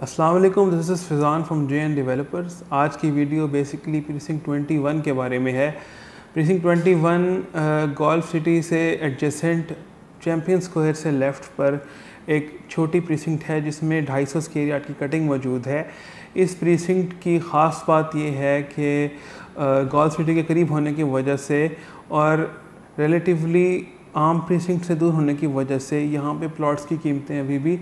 वालेकुम this is Fizan from J N developers आज की वीडियो बेसिकली प्रीसिंग 21 के बारे में है। प्रीसिंग 21 गोल्फ सिटी से एडजेसेंट चैम्पियन स्क्वायर से लेफ़्ट पर एक छोटी प्रीसिंक्ट है, जिसमें 250 स्केयर यार्ड की कटिंग मौजूद है। इस प्रीसिंक्ट की ख़ास बात यह है कि गोल्फ सिटी के करीब होने की वजह से और रिलेटिवली आम प्रीसिंक्ट से दूर होने की वजह से यहाँ पे प्लॉट्स की कीमतें अभी भी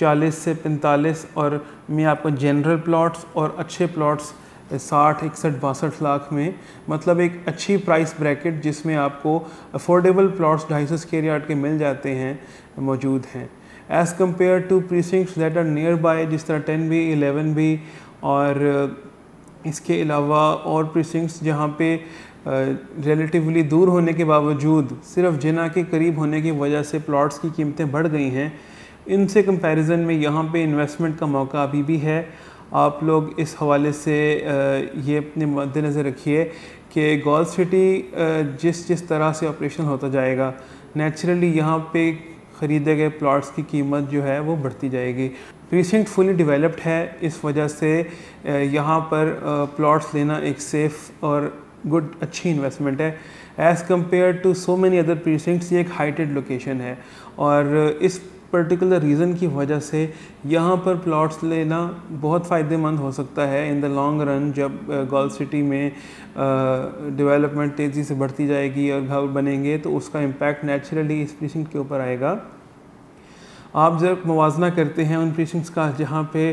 40 से 45 और मैं आपको जनरल प्लॉट्स और अच्छे प्लॉट्स साठ, इकसठ, बासठ लाख में मतलब एक अच्छी प्राइस ब्रैकेट जिसमें आपको अफोर्डेबल प्लॉट्स ढाई सौ स्केयर यार्ड के मिल जाते हैं, मौजूद हैं। As compare to precincts that are near by जिस तरह टेन बी एलेवन बी और इसके अलावा और प्रीसिंक्स जहाँ पे रिलेटिवली दूर होने के बावजूद, सिर्फ़ जिना के करीब होने की वजह से प्लॉट्स की कीमतें बढ़ गई हैं इनसे कंपैरिजन में यहाँ पे इन्वेस्टमेंट का मौका अभी भी है। आप लोग इस हवाले से ये अपने मद्देनज़र रखिए कि गोल सिटी जिस जिस तरह से ऑपरेशन होता जाएगा नेचुरली यहाँ पे ख़रीदे गए प्लॉट्स की कीमत जो है वो बढ़ती जाएगी। प्रीसिंट फुली डेवलप्ड है, इस वजह से यहाँ पर प्लॉट्स लेना एक सेफ़ और गुड अच्छी इन्वेस्टमेंट है। As compare to so many other precincts ये एक हाइटेड लोकेशन है और इस पर्टिकुलर रीज़न की वजह से यहाँ पर प्लॉट्स लेना बहुत फ़ायदेमंद हो सकता है इन द लॉन्ग रन जब गोल सिटी में डेवलपमेंट तेज़ी से बढ़ती जाएगी और घर बनेंगे तो उसका इम्पैक्ट नेचुरली इस प्रीसिंग के ऊपर आएगा। आप जब मुवजना करते हैं उन प्रीसिंग्स का जहाँ पे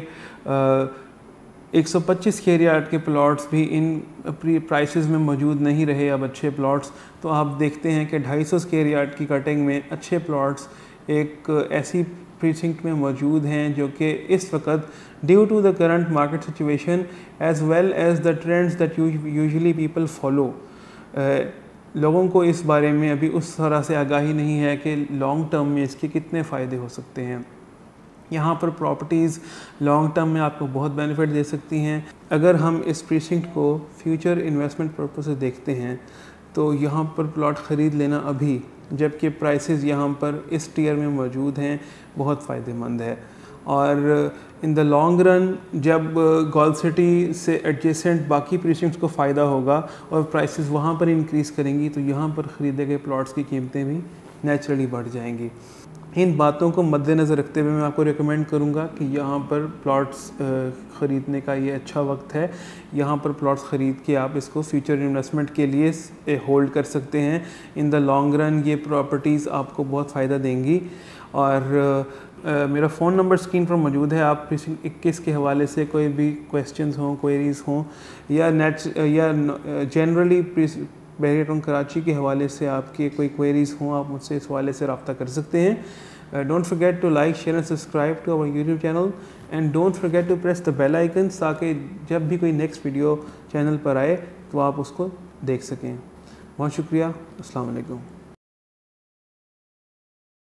सौ पच्चीस स्केयर यार्ड के प्लॉट्स भी इन प्राइसेस में मौजूद नहीं रहे अब अच्छे प्लॉट्स तो आप देखते हैं कि 250 स्केयर यार्ड की कटिंग में अच्छे प्लॉट्स एक ऐसी प्रीसिंक्ट में मौजूद हैं जो कि इस वक्त due to the current market situation as well as the trends that usually people follow लोगों को इस बारे में अभी उस तरह से आगाही नहीं है कि लॉन्ग टर्म में इसके कितने फ़ायदे हो सकते हैं। यहाँ पर प्रॉपर्टीज़ लॉन्ग टर्म में आपको बहुत बेनिफिट दे सकती हैं। अगर हम इस प्रीसिंक्ट को फ्यूचर इन्वेस्टमेंट पर्पज से देखते हैं तो यहाँ पर प्लॉट ख़रीद लेना अभी जबकि प्राइसेस यहाँ पर इस टीयर में मौजूद हैं, बहुत फ़ायदेमंद है। और इन द लॉन्ग रन जब गोल सिटी से एडजेसेंट बाकी प्रीसिंक्ट्स को फ़ायदा होगा और प्राइसेस वहाँ पर इंक्रीज़ करेंगी तो यहाँ पर ख़रीदे गए प्लॉट्स की कीमतें भी नेचुरली बढ़ जाएँगी। इन बातों को मद्देनज़र रखते हुए मैं आपको रिकमेंड करूँगा कि यहाँ पर प्लॉट्स ख़रीदने का ये अच्छा वक्त है। यहाँ पर प्लॉट्स ख़रीद के आप इसको फ्यूचर इन्वेस्टमेंट के लिए होल्ड कर सकते हैं। इन द लॉन्ग रन ये प्रॉपर्टीज़ आपको बहुत फ़ायदा देंगी। और Uh, मेरा फ़ोन नंबर स्क्रीन पर मौजूद है। आप इक्कीस के हवाले से कोई भी क्वेश्चंस हों क्वेरीज़ हों या नेट या जनरली बैरियटन कराची के हवाले से आपके कोई क्वेरीज़ हों, आप मुझसे इस हवाले से रबता कर सकते हैं। Don't forget to like share and subscribe to our YouTube channel and don't forget to press the bell icon ताकि जब भी कोई नेक्स्ट वीडियो चैनल पर आए तो आप उसको देख सकें। बहुत शुक्रिया, अस्सलाम वालेकुम।